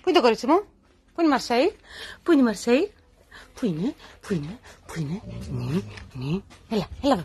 Πού είναι το κορίτσι μου, πού είναι η Μαρσέη, πού είναι η Μαρσέη, πού είναι, πού είναι, πού είναι, ναι, ναι, έλα, έλα εδώ.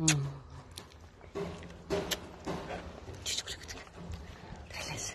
음. 달렸어.